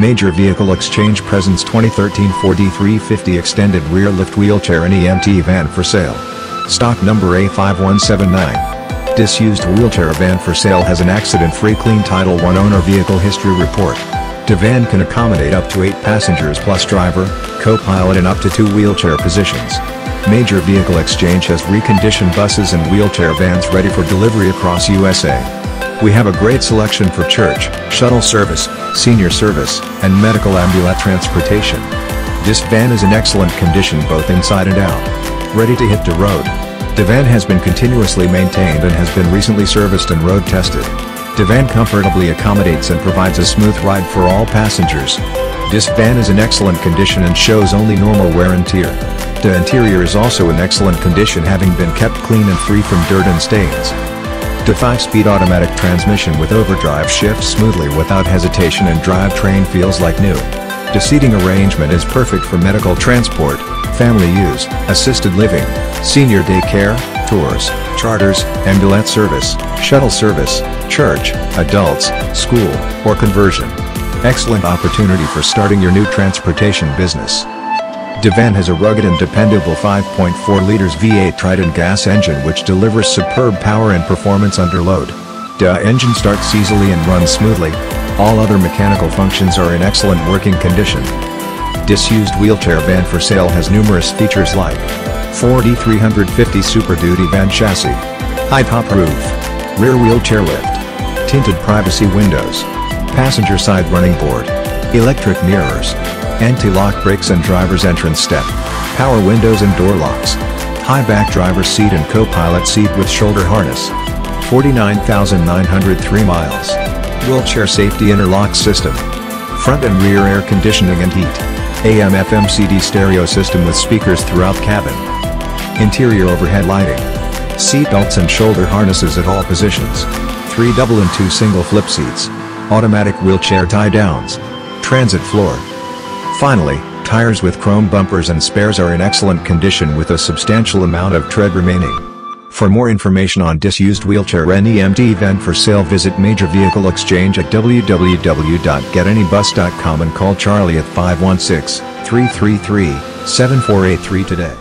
Major Vehicle Exchange presents 2013 Ford E350 extended rear lift wheelchair NEMT van for sale. Stock number A5179. Disused wheelchair van for sale has an accident-free clean Title I owner vehicle history report. The van can accommodate up to 8 passengers plus driver, co-pilot and up to 2 wheelchair positions. Major Vehicle Exchange has reconditioned buses and wheelchair vans ready for delivery across USA. We have a great selection for church, shuttle service, senior service, and medical ambulette transportation. This van is in excellent condition both inside and out. Ready to hit the road. The van has been continuously maintained and has been recently serviced and road tested. The van comfortably accommodates and provides a smooth ride for all passengers. This van is in excellent condition and shows only normal wear and tear. The interior is also in excellent condition having been kept clean and free from dirt and stains. The 5-speed automatic transmission with overdrive shifts smoothly without hesitation and drivetrain feels like new. The seating arrangement is perfect for medical transport, family use, assisted living, senior daycare, tours, charters, ambulance service, shuttle service, church, adults, school, or conversion. Excellent opportunity for starting your new transportation business. Devan has a rugged and dependable 5.4 liters V8 Triton gas engine which delivers superb power and performance under load. The engine starts easily and runs smoothly. All other mechanical functions are in excellent working condition. Disused wheelchair van for sale has numerous features like Ford E350 Super Duty van chassis, high top roof, rear wheelchair lift, tinted privacy windows, passenger side running board, electric mirrors, anti-lock brakes and driver's entrance step, power windows and door locks, high back driver's seat and co-pilot seat with shoulder harness, 49,903 miles, wheelchair safety interlock system, front and rear air conditioning and heat, AM FM CD stereo system with speakers throughout cabin, interior overhead lighting, seat belts and shoulder harnesses at all positions, 3 double and 2 single flip seats, automatic wheelchair tie downs, transit floor, Finally, tires with chrome bumpers and spares are in excellent condition with a substantial amount of tread remaining. For more information on disused wheelchair NEMT van for sale visit Major Vehicle Exchange at www.getanybus.com and call Charlie at 516-333-7483 today.